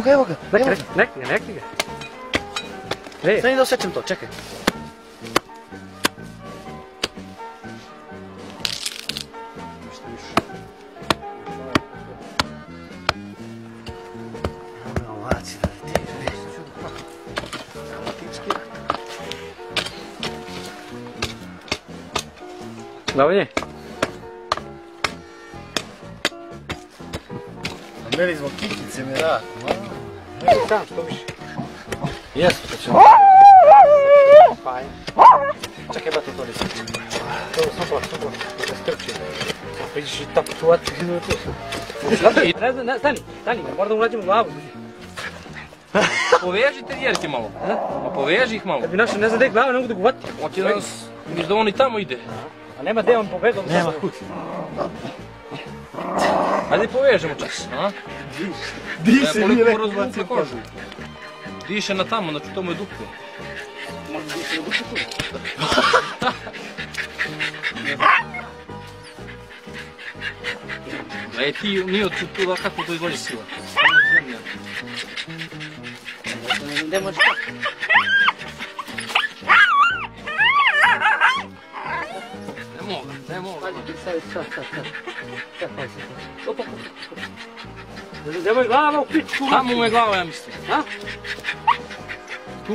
Okej, okay, okej, okay. neknij ga, neknij ga. Ej. Stani da osjećam. Давай. Meni zbog kikice mi da. Tam, što više. Jesu, to ćemo. Fajn. Čekaj, brate, to nisam. To je samo samo da strči. Pa vidiš i tako čuvati. Ne znam, ne, stani, stani, mora da mu glavu. Poveži terijerke malo. Ma poveži ih malo. Kad bi našao ne znam gdje je glava, ne mogu da ga uvati. Hoće da nas, vidiš da on i tamo ide. A nema gdje on pobegao. Nema. Ajde povežemo čas, a? Diše, nije rekao kožu. Diše na tamo, znači to mu je duplo. Ej ti, nije od tu da kako to izvoli sila. Samo zemlja. Gdje može Ne Demoj glava u pičku. Samo mu je glava, ja mislim. A? Tu.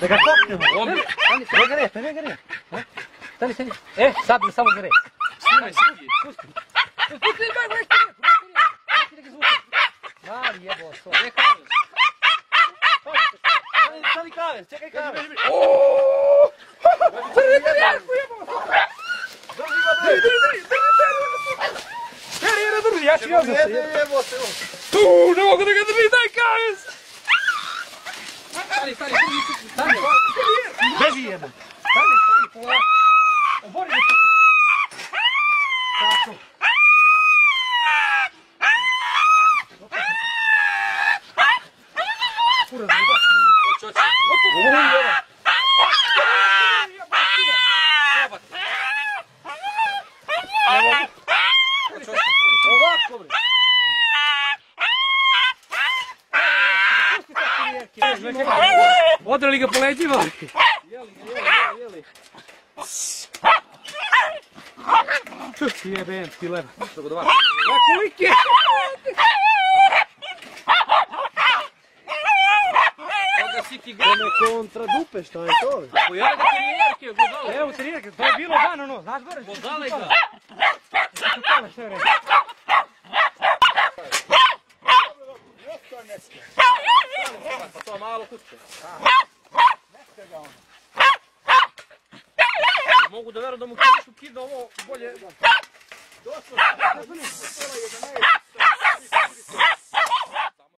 Da ga kopnemo. Ovdje. Ne gre, ne gre. Stani, stani. E, sad mi samo gre. Snimaj, snimaj. Pusti. Pusti, baj, baj, Mali jebo, sto. Ne kamer. Stani kamer, čekaj kamer. Ooooo! Crni kamer, jebo! Carreira do riacho, meu você. Tu não vou conseguir gritar, caras. Tá ali, tá ali. Tá ali. Tá ali. Tá ali. Tá ali. Odrali ga po leđima. Jebem ti leva. Što dva. Na kolike? Koga si ti To me kontra dupe, šta je to? Pojave ga terijerke, godale. Evo ti rijeke, to je bilo dan ono, znaš gore? Godale ga. Šupale sve vreme. Pa to malo kuće. Mogu da verujem da mu kišu kida ovo bolje.